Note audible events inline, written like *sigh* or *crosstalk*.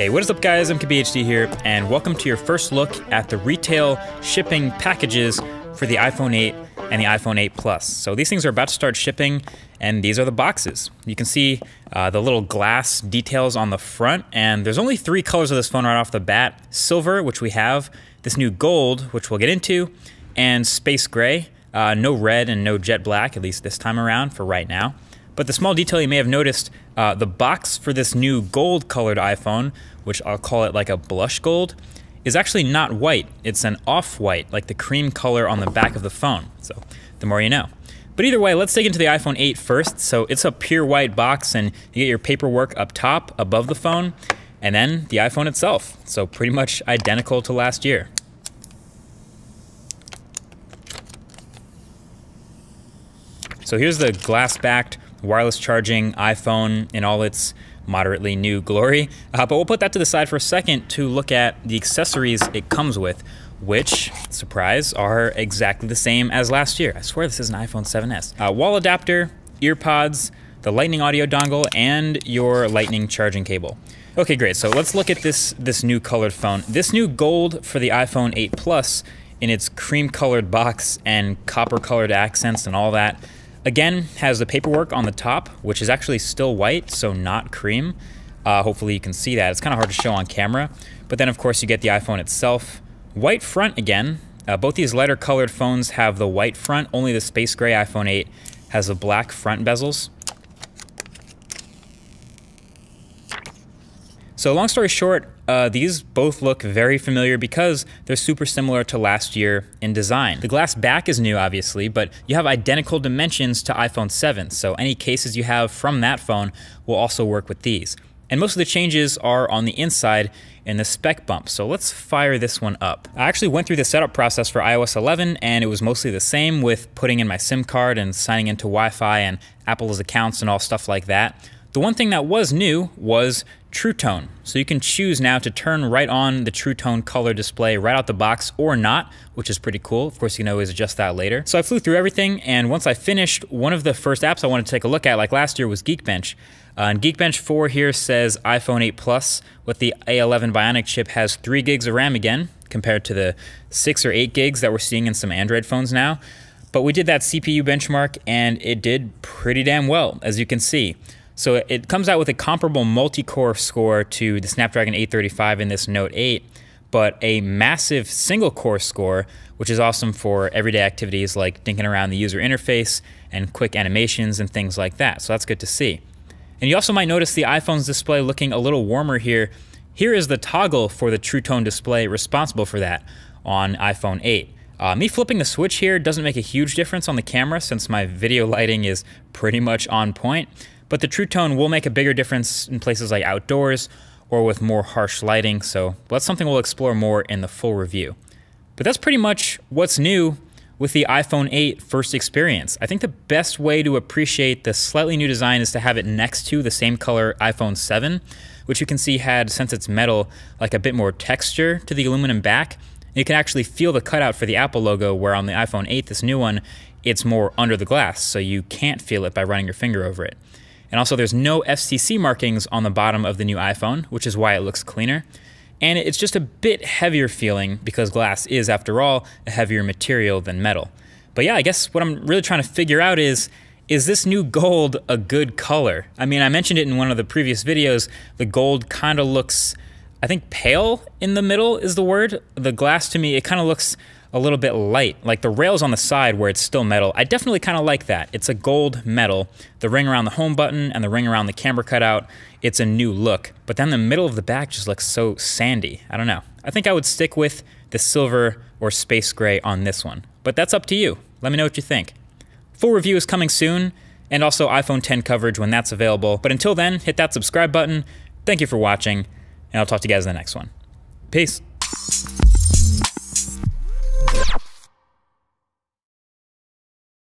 Hey, what is up guys? MKBHD here, and welcome to your first look at the retail shipping packages for the iPhone 8 and the iPhone 8 Plus. So these things are about to start shipping, and these are the boxes. You can see uh, the little glass details on the front, and there's only three colors of this phone right off the bat. Silver, which we have, this new gold, which we'll get into, and space gray. Uh, no red and no jet black, at least this time around for right now. But the small detail you may have noticed, uh, the box for this new gold colored iPhone, which I'll call it like a blush gold, is actually not white. It's an off-white, like the cream color on the back of the phone. So the more you know. But either way, let's dig into the iPhone 8 first. So it's a pure white box and you get your paperwork up top above the phone and then the iPhone itself. So pretty much identical to last year. So here's the glass-backed wireless charging iPhone in all its moderately new glory. Uh, but we'll put that to the side for a second to look at the accessories it comes with, which, surprise, are exactly the same as last year. I swear this is an iPhone 7S. Uh, wall adapter, earpods, the lightning audio dongle, and your lightning charging cable. Okay, great. So let's look at this, this new colored phone. This new gold for the iPhone 8 Plus in its cream colored box and copper colored accents and all that Again, has the paperwork on the top, which is actually still white, so not cream. Uh, hopefully you can see that. It's kind of hard to show on camera. But then, of course, you get the iPhone itself. White front again. Uh, both these lighter colored phones have the white front. Only the space gray iPhone 8 has the black front bezels. So long story short, uh, these both look very familiar because they're super similar to last year in design. The glass back is new, obviously, but you have identical dimensions to iPhone 7, so any cases you have from that phone will also work with these. And most of the changes are on the inside in the spec bump. So let's fire this one up. I actually went through the setup process for iOS 11 and it was mostly the same with putting in my SIM card and signing into Wi-Fi and Apple's accounts and all stuff like that. The one thing that was new was True Tone. So you can choose now to turn right on the True Tone color display right out the box or not, which is pretty cool. Of course, you can always adjust that later. So I flew through everything, and once I finished, one of the first apps I wanted to take a look at, like last year, was Geekbench. Uh, and Geekbench 4 here says iPhone 8 Plus with the A11 Bionic chip has 3 gigs of RAM again, compared to the 6 or 8 gigs that we're seeing in some Android phones now. But we did that CPU benchmark, and it did pretty damn well, as you can see. So it comes out with a comparable multi-core score to the Snapdragon 835 in this Note 8, but a massive single-core score, which is awesome for everyday activities like dinking around the user interface and quick animations and things like that. So that's good to see. And you also might notice the iPhone's display looking a little warmer here. Here is the toggle for the True Tone display responsible for that on iPhone 8. Uh, me flipping the switch here doesn't make a huge difference on the camera since my video *laughs* lighting is pretty much on point, but the True Tone will make a bigger difference in places like outdoors or with more harsh lighting, so that's something we'll explore more in the full review. But that's pretty much what's new with the iPhone 8 first experience. I think the best way to appreciate the slightly new design is to have it next to the same color iPhone 7, which you can see had, since it's metal, like a bit more texture to the aluminum back. You can actually feel the cutout for the Apple logo, where on the iPhone 8, this new one, it's more under the glass, so you can't feel it by running your finger over it. And also there's no FCC markings on the bottom of the new iPhone, which is why it looks cleaner. And it's just a bit heavier feeling because glass is, after all, a heavier material than metal. But yeah, I guess what I'm really trying to figure out is, is this new gold a good color? I mean, I mentioned it in one of the previous videos. The gold kind of looks, I think pale in the middle is the word. The glass to me, it kind of looks a little bit light, like the rails on the side where it's still metal. I definitely kind of like that. It's a gold metal. The ring around the home button and the ring around the camera cutout, it's a new look. But then the middle of the back just looks so sandy. I don't know. I think I would stick with the silver or space gray on this one. But that's up to you. Let me know what you think. Full review is coming soon, and also iPhone 10 coverage when that's available. But until then, hit that subscribe button. Thank you for watching, and I'll talk to you guys in the next one. Peace.